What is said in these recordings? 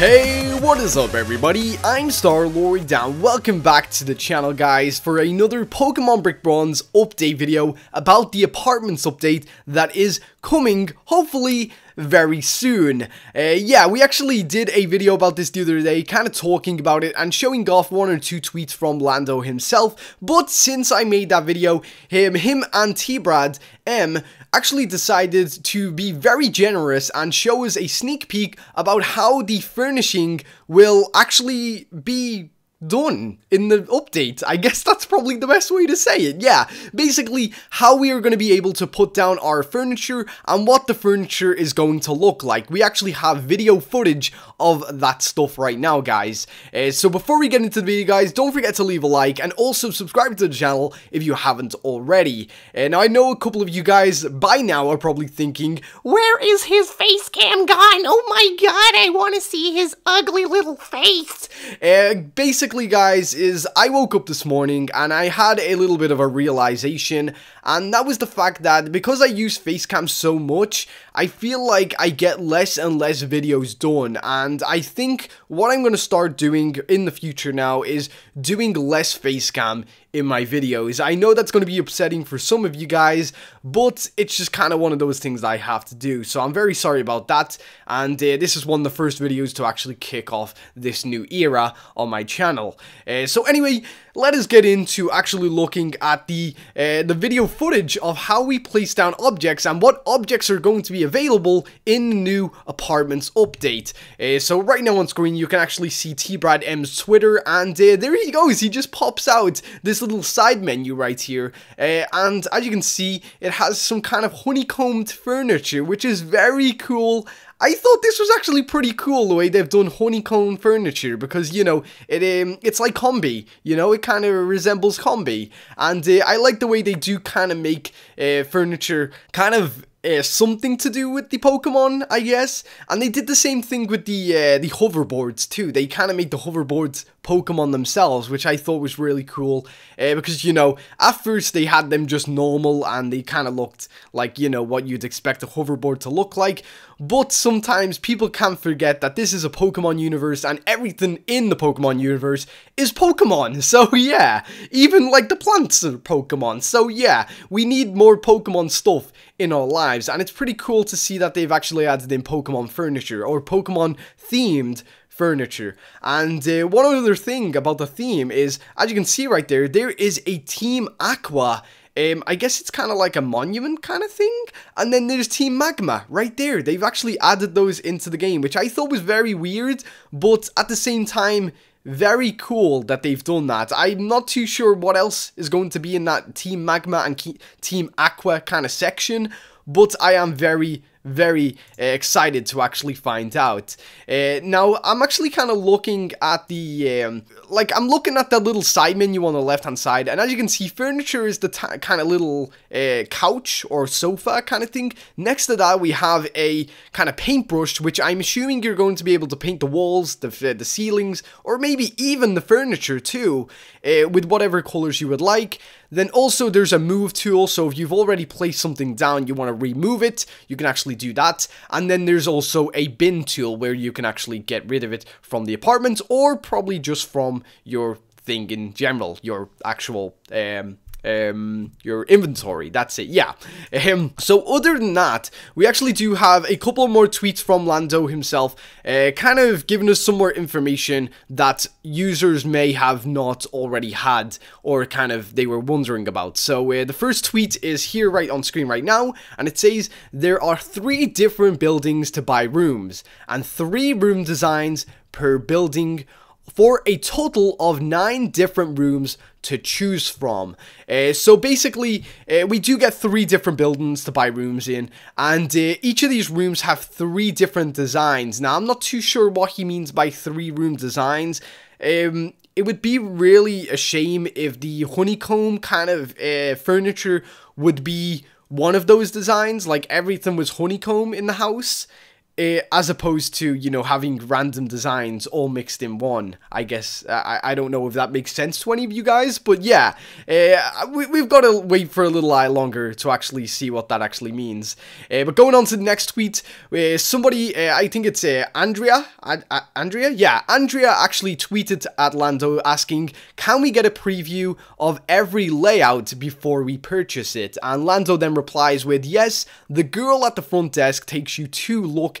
Hey, what is up everybody? I'm Star-Lord and welcome back to the channel guys for another Pokemon Brick Bronze update video about the apartments update that is coming, hopefully, very soon. Uh, yeah, we actually did a video about this the other day, kind of talking about it and showing off one or two tweets from Lando himself, but since I made that video, him, him and T-Brad M actually decided to be very generous and show us a sneak peek about how the furnishing will actually be done in the update. I guess that's probably the best way to say it. Yeah, basically how we are going to be able to put down our furniture and what the furniture is going to look like. We actually have video footage of that stuff right now, guys. Uh, so before we get into the video, guys, don't forget to leave a like and also subscribe to the channel if you haven't already. And I know a couple of you guys by now are probably thinking, where is his face cam gone? Oh my god, I want to see his ugly little face. Uh, basically, basically, guys, is I woke up this morning and I had a little bit of a realization, and that was the fact that because I use Facecam so much, I feel like I get less and less videos done, and I think what I'm going to start doing in the future now is doing less Facecam in my videos. I know that's going to be upsetting for some of you guys, but it's just kind of one of those things I have to do. So I'm very sorry about that. And uh, this is one of the first videos to actually kick off this new era on my channel. Uh, so anyway, let us get into actually looking at the uh, the video footage of how we place down objects and what objects are going to be available in the new apartments update. Uh, so right now on screen you can actually see T-Brad M's Twitter and uh, there he goes, he just pops out this little side menu right here uh, and as you can see it has some kind of honeycombed furniture which is very cool I thought this was actually pretty cool the way they've done honeycomb furniture because you know it um it's like Combee you know it kind of resembles Combee and uh, I like the way they do kind of make uh, furniture kind of uh, something to do with the Pokemon, I guess. And they did the same thing with the uh, the hoverboards too. They kind of made the hoverboards Pokemon themselves, which I thought was really cool. Uh, because you know, at first they had them just normal and they kind of looked like you know what you'd expect a hoverboard to look like. But sometimes people can't forget that this is a Pokemon universe and everything in the Pokemon universe is Pokemon. So yeah, even like the plants are Pokemon. So yeah, we need more Pokemon stuff in our lives. And it's pretty cool to see that they've actually added in Pokemon furniture or Pokemon themed furniture. And uh, one other thing about the theme is, as you can see right there, there is a Team Aqua um, I guess it's kind of like a monument kind of thing. And then there's Team Magma right there. They've actually added those into the game, which I thought was very weird, but at the same time, very cool that they've done that. I'm not too sure what else is going to be in that Team Magma and Team Aqua kind of section, but I am very, very uh, excited to actually find out. Uh, now, I'm actually kind of looking at the, um, like, I'm looking at that little side menu on the left-hand side, and as you can see, furniture is the kind of little uh, couch or sofa kind of thing. Next to that, we have a kind of paintbrush, which I'm assuming you're going to be able to paint the walls, the, the ceilings, or maybe even the furniture too, uh, with whatever colors you would like. Then also there's a move tool, so if you've already placed something down, you want to remove it, you can actually do that. And then there's also a bin tool where you can actually get rid of it from the apartment or probably just from your thing in general, your actual um, um, your inventory. That's it, yeah. Um, so other than that, we actually do have a couple more tweets from Lando himself, uh, kind of giving us some more information that users may have not already had or kind of they were wondering about. So uh, the first tweet is here right on screen right now, and it says, there are three different buildings to buy rooms, and three room designs per building for a total of nine different rooms to choose from. Uh, so basically, uh, we do get three different buildings to buy rooms in, and uh, each of these rooms have three different designs. Now, I'm not too sure what he means by three room designs. Um, it would be really a shame if the honeycomb kind of uh, furniture would be one of those designs, like everything was honeycomb in the house uh, as opposed to you know having random designs all mixed in one. I guess I, I don't know if that makes sense to any of you guys, but yeah, uh, we, we've got to wait for a little while longer to actually see what that actually means. Uh, but going on to the next tweet, uh, somebody, I think it's Andrea, Andrea, yeah, Andrea actually tweeted at Lando asking, "Can we get a preview of every layout before we purchase it?" And Lando then replies with, "Yes, the girl at the front desk takes you to look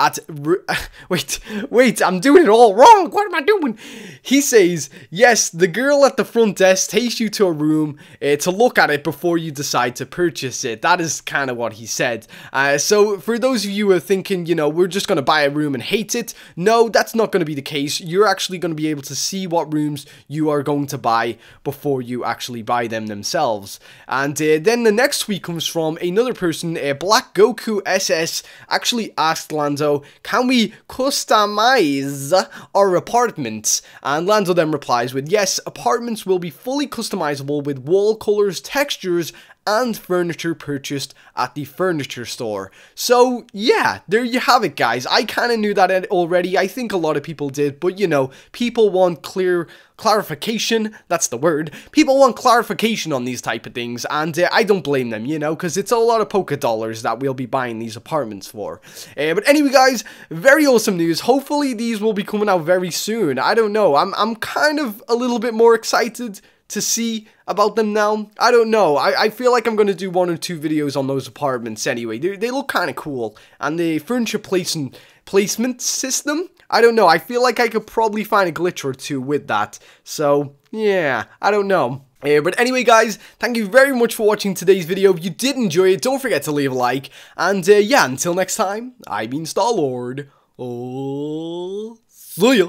at wait wait i'm doing it all wrong. What am i doing? He says yes the girl at the front desk takes you to a room uh, to look at it before you decide to purchase it. That is kind of what he said. Uh, so for those of you who are thinking you know we're just going to buy a room and hate it no that's not going to be the case. You're actually going to be able to see what rooms you are going to buy before you actually buy them themselves. And uh, then the next tweet comes from another person uh, black goku ss actually asked Lando Lando, can we customize our apartments? And Lando then replies with, yes, apartments will be fully customizable with wall colors, textures, and furniture purchased at the furniture store. So, yeah, there you have it, guys. I kind of knew that already. I think a lot of people did, but you know, people want clear clarification. That's the word. People want clarification on these type of things, and uh, I don't blame them, you know, because it's a lot of Poke dollars that we'll be buying these apartments for. Uh, but anyway, guys, very awesome news. Hopefully, these will be coming out very soon. I don't know. I'm I'm kind of a little bit more excited to see about them now. I don't know. I, I feel like I'm going to do one or two videos on those apartments anyway. They, they look kind of cool. And the furniture placement, placement system, I don't know. I feel like I could probably find a glitch or two with that. So, yeah, I don't know. Uh, but anyway guys, thank you very much for watching today's video. If you did enjoy it, don't forget to leave a like. And uh, yeah, until next time, I've been Star-Lord. Oh, see ya.